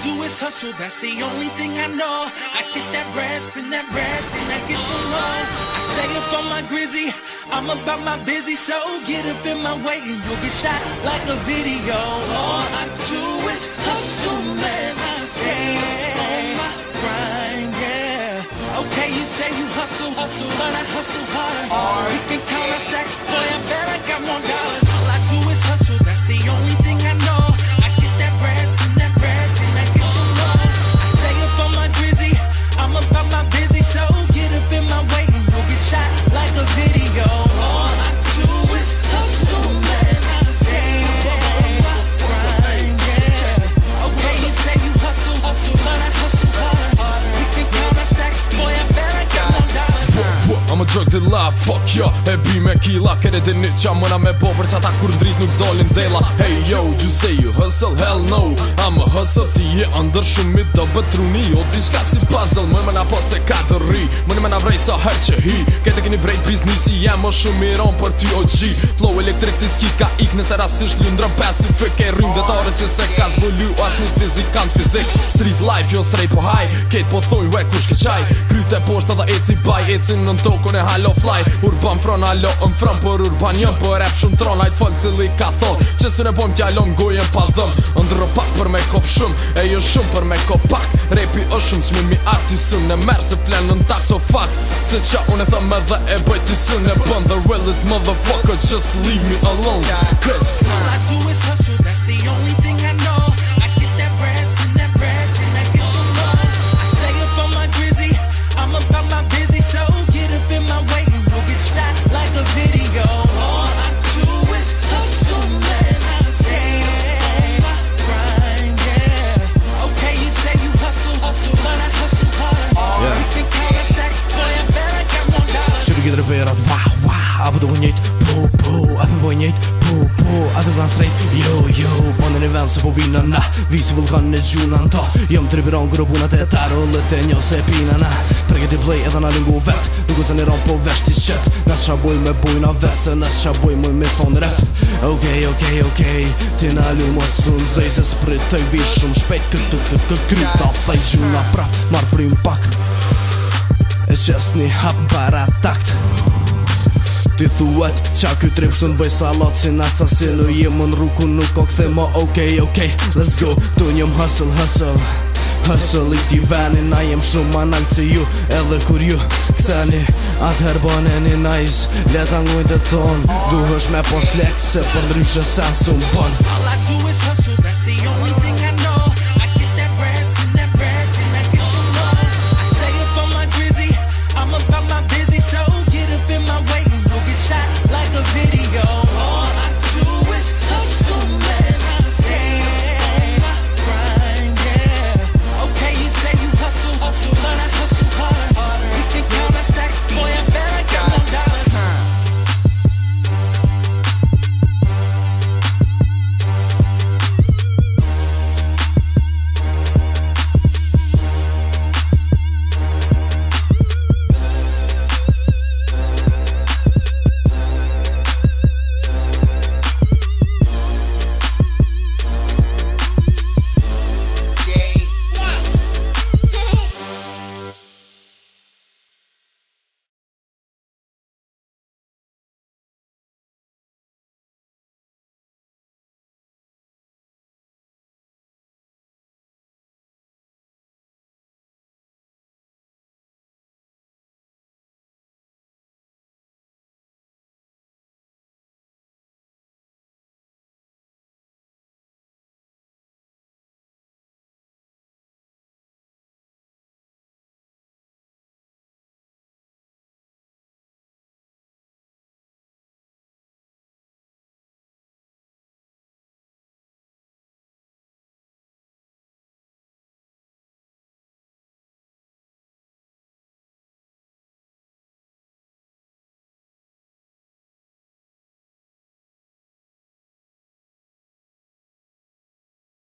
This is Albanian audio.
do is hustle, that's the only thing I know. I get that bread, spin that bread, then I get some more. I stay up on my grizzy, I'm about my busy, so get up in my way and you'll get shot like a video. All I do is hustle, man, I stay on my grind, yeah. Okay, you say you hustle, hustle, but I hustle harder. Right. You can count my stacks, boy, I bet I got more dollars. All I do is hustle. drug the love fuck yo e bi me killa kene de një qa mëna me bo për qata kur ndrit nuk dolin dela hey yo you say you hustle hell no I'm a hustle ti je ndër shumit do bëtru O di shka si puzzle mëj mëna po se ka të ri mëni mëna vrej sa her që hi kete keni brejt biznisi jem o shumë miron për ty o gji flow elektrik ti skit ka ik nëse rasisht lundra pacific e rrim dhe orë që se ka zbëllu as një fizikant fizik street life jo straight po high kete po thuj we kush ke qaj kryte poshta dhe eci baj eci në e halo fly Urban front, halo në um front Por urban jëm, por rap shumë tron Ajt fol cili ka thon Që së në bom t'jallon, gojen pa dhëm Ndro pak për me kop shumë E jo shumë për me kop pak është o shumë, që mimi arti sun Në merë se flenë në tak fat Se qa unë e thëm edhe e bëjt t'i sun E bëm the realest motherfucker Just leave me alone Cause All I do is hustle, that's the only thing I dhe rëverat Wah, wah, a po të bu njët Po, po, a po boj njët Po, po, a të plan straight Yo, yo, po në në vend se po vina na Visi vulkan në gjuna në ta Jom të rëveron kërë punat e taro Lë të njo se pina na Pre këti play edhe në lingu vet Nuk ose në ron po vesh t'i shet Nes qa boj me boj na vet Se nes qa boj me me thon rap Okej, okej, okej Ti në lu mos sun zëj Se së shpejt Këtë, këtë, këtë, këtë, këtë, këtë, këtë, këtë, këtë, këtë, It's just një hap para takt Ti thuet, qa kjo trip shtën bëj salat Si nasa si në jemë në ruku nuk o këthe ma Ok, ok, let's go Tu njëm hustle, hustle Hustle i ti veni Na jem shumë manan si ju Edhe kur ju atë Atëher bëne një nice Leta ngujnë të ton Duhësh me pos lek Se për po ndrysh e sensu më pon All I do is hustle, that's the only thing